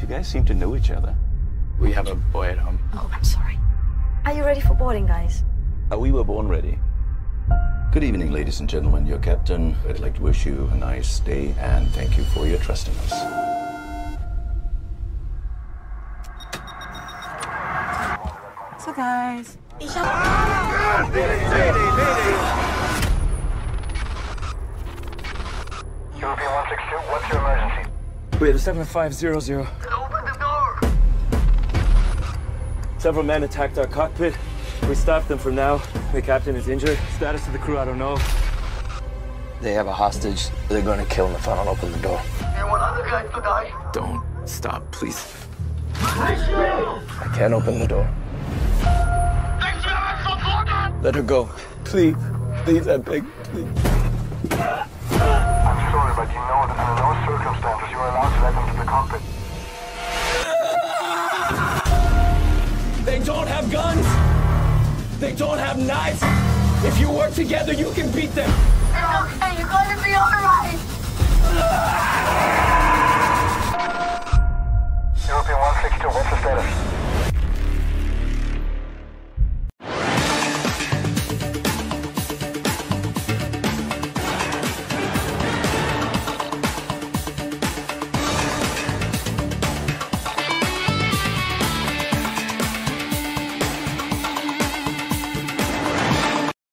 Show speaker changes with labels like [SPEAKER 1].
[SPEAKER 1] You guys seem to know each other.
[SPEAKER 2] We have a boy at home.
[SPEAKER 3] Oh, I'm sorry. Are you ready for boarding, guys?
[SPEAKER 1] Uh, we were born ready.
[SPEAKER 4] Good evening, ladies and gentlemen. Your captain. I'd like to wish you a nice day and thank you for your trust in us.
[SPEAKER 5] So, guys.
[SPEAKER 6] European 162, what's your emergency?
[SPEAKER 2] We have a 7500.
[SPEAKER 6] Open the door!
[SPEAKER 2] Several men attacked our cockpit. We stopped them for now. The captain is injured. Status of the crew, I don't know.
[SPEAKER 7] They have a hostage. They're going to kill him if I don't open the door.
[SPEAKER 6] You want other guys to die?
[SPEAKER 2] Don't stop, please.
[SPEAKER 7] I can't open the door. Let her go. Please. Please, I beg. Please.
[SPEAKER 6] I'm sorry, but you know that
[SPEAKER 7] have guns. They don't have knives. If you work together, you can beat them.
[SPEAKER 6] It's okay, you're going to be alright! European 162, what's the status?